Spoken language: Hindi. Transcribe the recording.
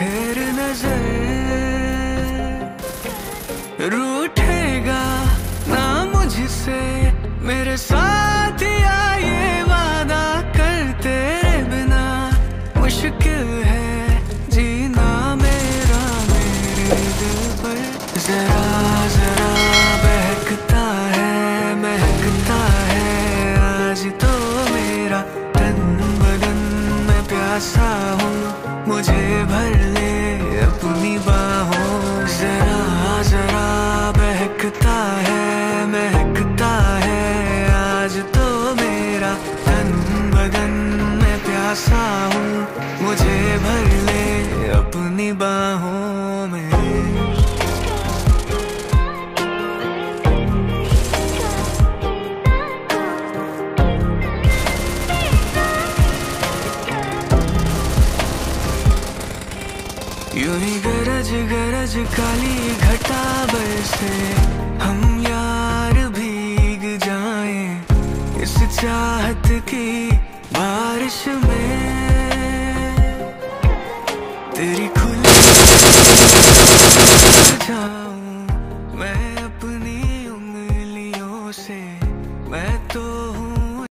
फिर नज़र रूठेगा ना मुझसे। मेरे साथ ये वादा कर तेरे बिना। मुश्किल है जीना मेरा, मेरे दिल पर। जरा जरा बहकता है, महकता है। आज तो मेरा तन बदन, में प्यासा हूँ। मुझे भर प्यासा हूँ, मुझे भर ले अपनी बाहों में। ही गरज गरज काली घटा बरसे हम यार भीग जाएँ। इस चाहत की बारिश में